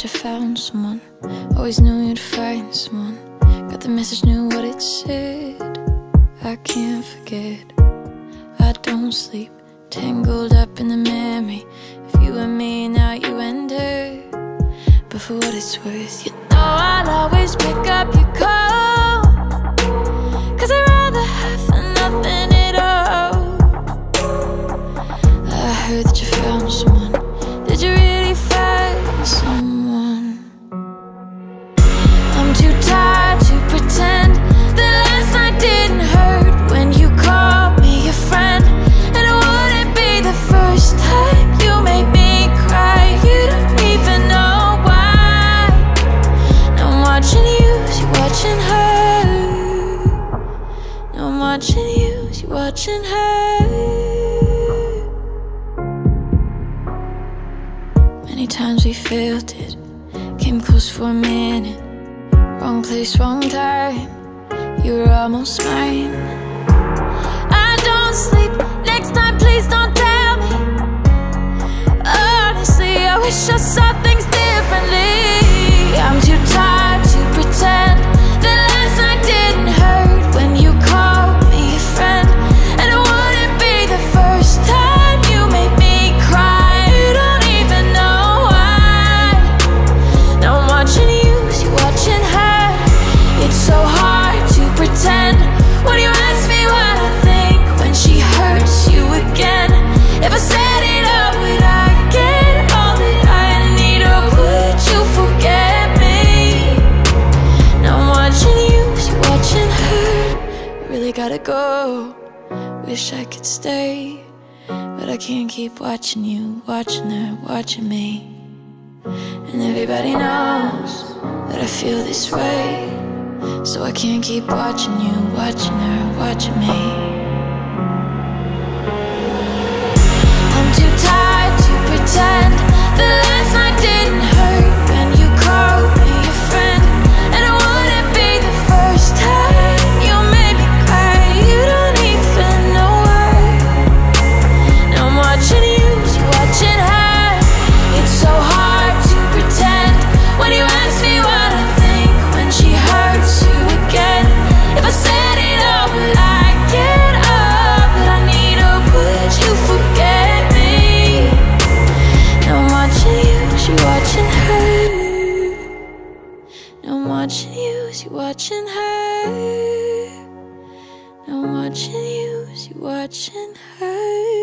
that you found someone. Always knew you'd find someone. Got the message, knew what it said. I can't forget. I don't sleep, tangled up in the memory of you and me. Now you and her. But for what it's worth, you know I'll always pick up your call. Cause I'd rather have than nothing at all. I heard that you found someone. Watching you, you watching her. Many times we failed it, came close for a minute. Wrong place, wrong time. You were almost mine. Go. Wish I could stay, but I can't keep watching you, watching her, watching me. And everybody knows that I feel this way. So I can't keep watching you, watching her, watching me. I'm watching you, she watching her. I'm watching you, she watching her.